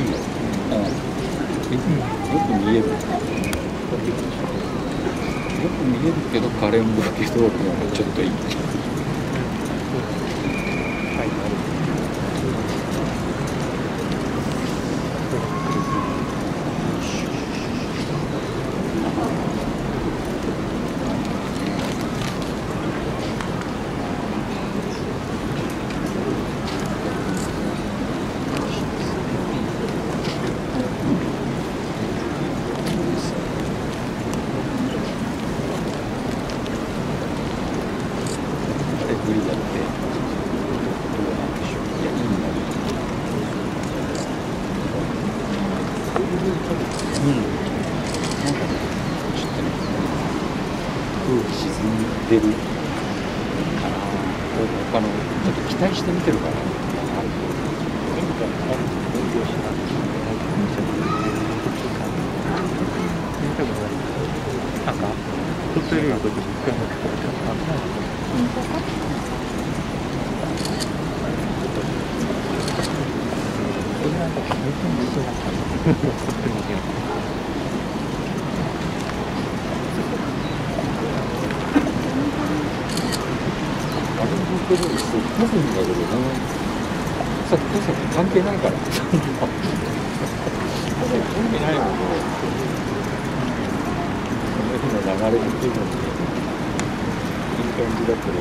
いよ、うん、よく見えるよく見えるけど可憐の方がちょっといい。はいなん。かねちょっとね空気沈ん。でるかな他のちょっと期待して見てるからあるなん。か、ホテルの時に一回も来たことあるそれはなん。か、最近自信なかった。あれ本当にすっごくいいん。だけどなさっきさっき関係ないから関係ないもんねの日の流れの気分でいい感じだったら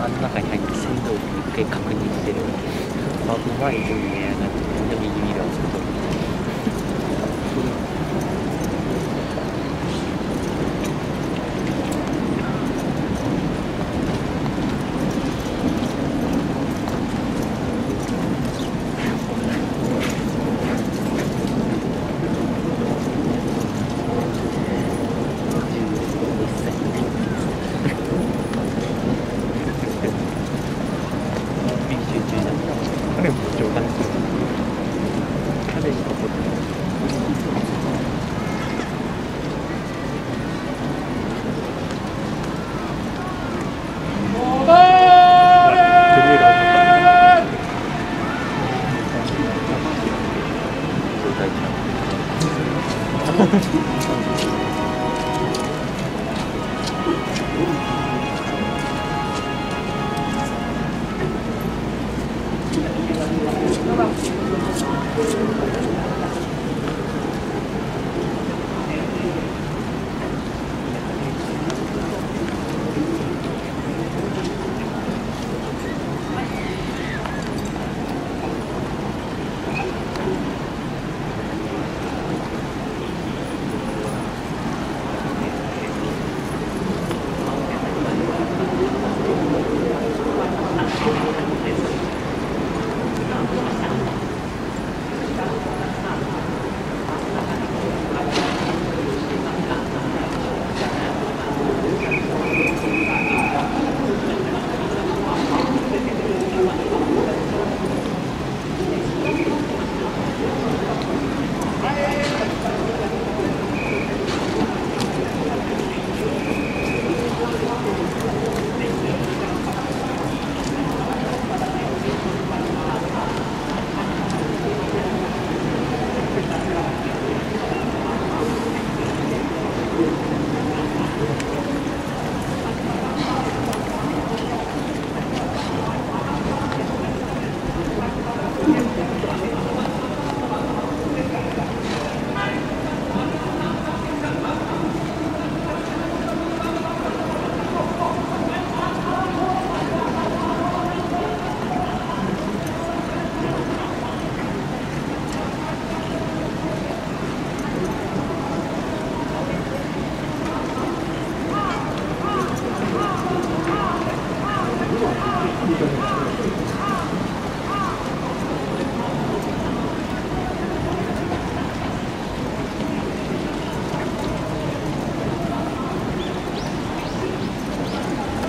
あの中に入って鮮度を一回確認してる。まあ、うまい順にね、なんか右見るはずっと力の状態です